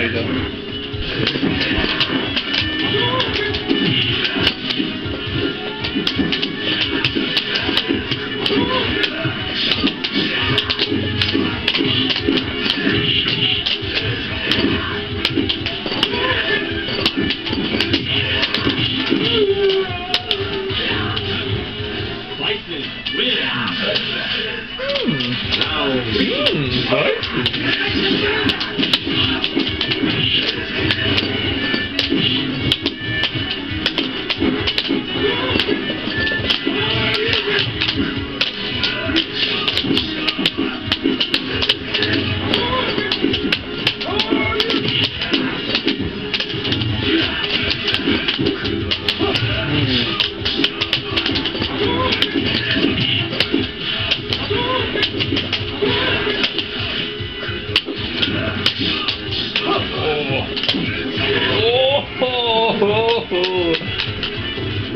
How you doing? Hmm,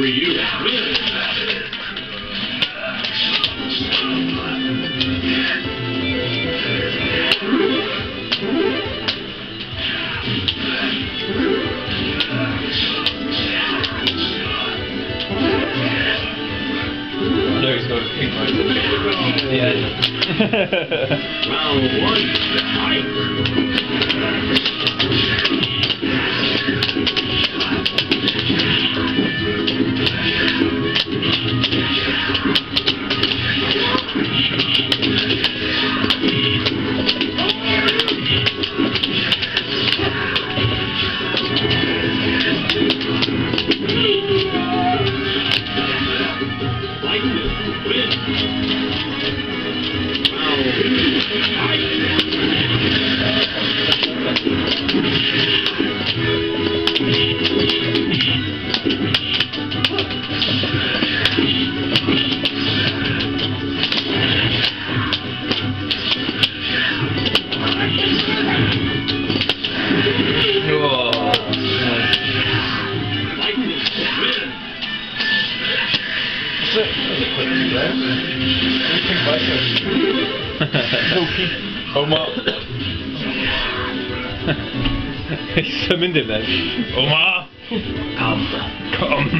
right Yeah. Round one. Fight. Omar. he summoned him then. Omar! Come. Come.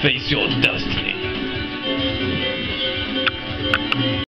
Face your destiny.